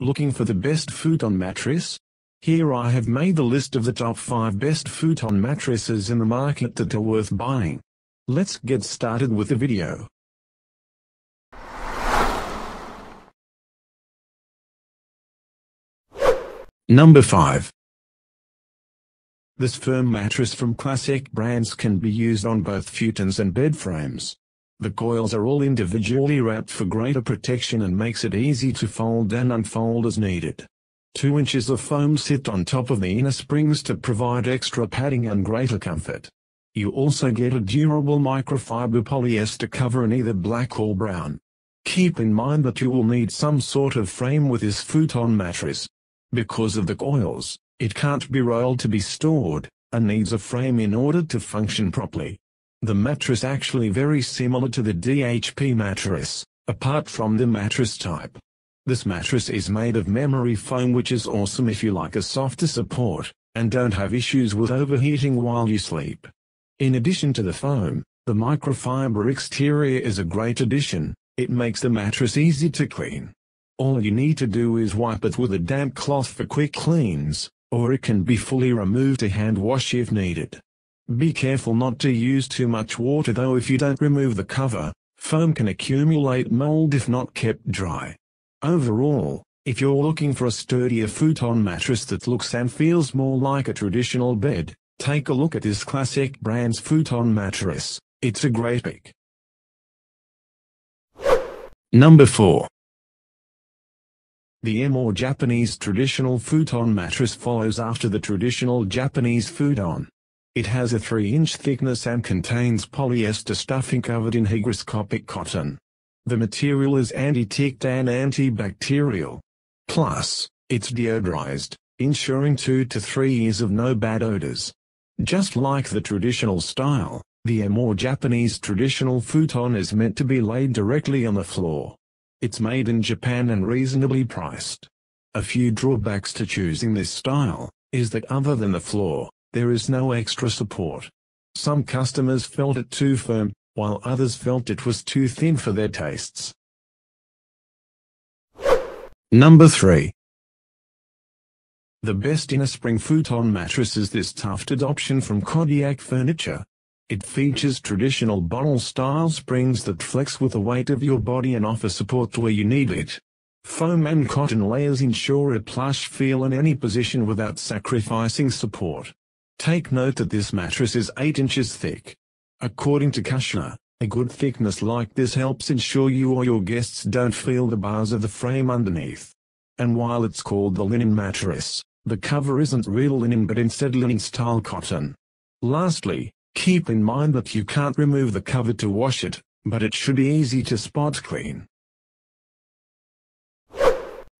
Looking for the best futon mattress? Here I have made the list of the top 5 best futon mattresses in the market that are worth buying. Let's get started with the video. Number 5 This firm mattress from classic brands can be used on both futons and bed frames. The coils are all individually wrapped for greater protection and makes it easy to fold and unfold as needed. 2 inches of foam sit on top of the inner springs to provide extra padding and greater comfort. You also get a durable microfiber polyester cover in either black or brown. Keep in mind that you will need some sort of frame with this futon mattress. Because of the coils, it can't be rolled to be stored, and needs a frame in order to function properly. The mattress actually very similar to the DHP mattress, apart from the mattress type. This mattress is made of memory foam which is awesome if you like a softer support, and don't have issues with overheating while you sleep. In addition to the foam, the microfiber exterior is a great addition, it makes the mattress easy to clean. All you need to do is wipe it with a damp cloth for quick cleans, or it can be fully removed to hand wash if needed. Be careful not to use too much water though if you don't remove the cover, foam can accumulate mold if not kept dry. Overall, if you're looking for a sturdier futon mattress that looks and feels more like a traditional bed, take a look at this classic brand's futon mattress, it's a great pick. Number 4 The EMOOR Japanese traditional futon mattress follows after the traditional Japanese futon. It has a 3-inch thickness and contains polyester stuffing covered in hygroscopic cotton. The material is anti-tick and antibacterial. Plus, it's deodorized, ensuring 2 to 3 years of no bad odors. Just like the traditional style, the EMOOR Japanese traditional futon is meant to be laid directly on the floor. It's made in Japan and reasonably priced. A few drawbacks to choosing this style, is that other than the floor, there is no extra support. Some customers felt it too firm, while others felt it was too thin for their tastes. Number 3 The best inner spring futon mattress is this tufted option from Kodiak Furniture. It features traditional bottle-style springs that flex with the weight of your body and offer support where you need it. Foam and cotton layers ensure a plush feel in any position without sacrificing support. Take note that this mattress is 8 inches thick. According to Kushner, a good thickness like this helps ensure you or your guests don't feel the bars of the frame underneath. And while it's called the linen mattress, the cover isn't real linen but instead linen-style cotton. Lastly, keep in mind that you can't remove the cover to wash it, but it should be easy to spot clean.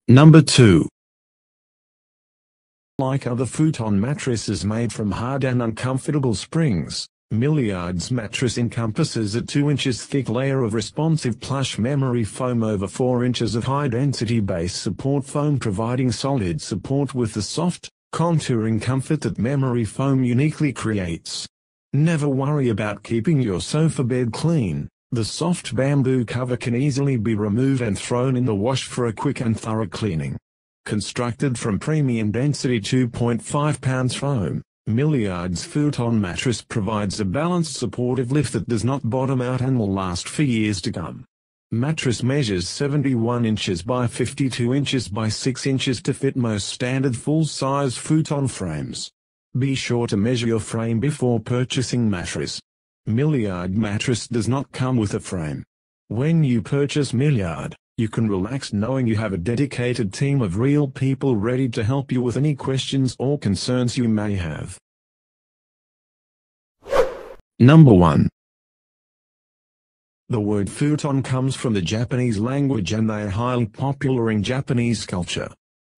Number 2 like other futon mattresses made from hard and uncomfortable springs, Milliard's mattress encompasses a 2 inches thick layer of responsive plush memory foam over 4 inches of high-density base support foam providing solid support with the soft, contouring comfort that memory foam uniquely creates. Never worry about keeping your sofa bed clean. The soft bamboo cover can easily be removed and thrown in the wash for a quick and thorough cleaning. Constructed from premium density 2.5 pounds foam, Milliard's futon mattress provides a balanced supportive lift that does not bottom out and will last for years to come. Mattress measures 71 inches by 52 inches by 6 inches to fit most standard full-size futon frames. Be sure to measure your frame before purchasing mattress. Milliard mattress does not come with a frame. When you purchase Milliard, you can relax knowing you have a dedicated team of real people ready to help you with any questions or concerns you may have. Number 1. The word futon comes from the Japanese language and they are highly popular in Japanese culture.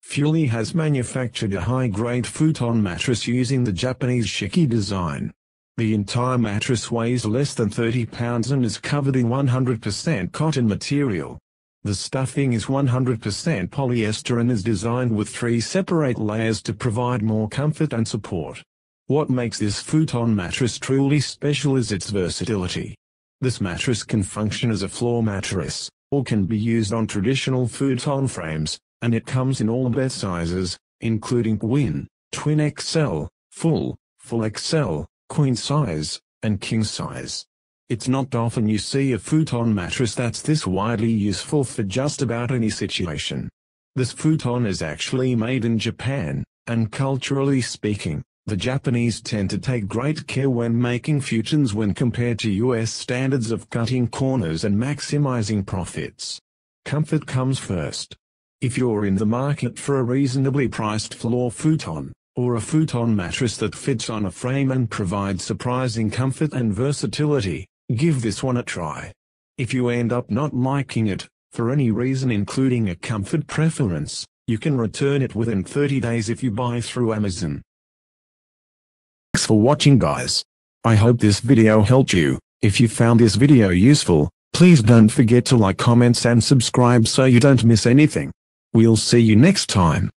Fuli has manufactured a high-grade futon mattress using the Japanese shiki design. The entire mattress weighs less than 30 pounds and is covered in 100% cotton material. The stuffing is 100% polyester and is designed with three separate layers to provide more comfort and support. What makes this futon mattress truly special is its versatility. This mattress can function as a floor mattress, or can be used on traditional futon frames, and it comes in all bed sizes, including Twin, Twin XL, Full, Full XL, Queen size, and King size. It's not often you see a futon mattress that's this widely useful for just about any situation. This futon is actually made in Japan, and culturally speaking, the Japanese tend to take great care when making futons when compared to US standards of cutting corners and maximizing profits. Comfort comes first. If you're in the market for a reasonably priced floor futon, or a futon mattress that fits on a frame and provides surprising comfort and versatility, give this one a try. If you end up not liking it, for any reason including a comfort preference, you can return it within 30 days if you buy through Amazon. Thanks for watching guys. I hope this video helped you. If you found this video useful, please don't forget to like comments and subscribe so you don't miss anything. We'll see you next time.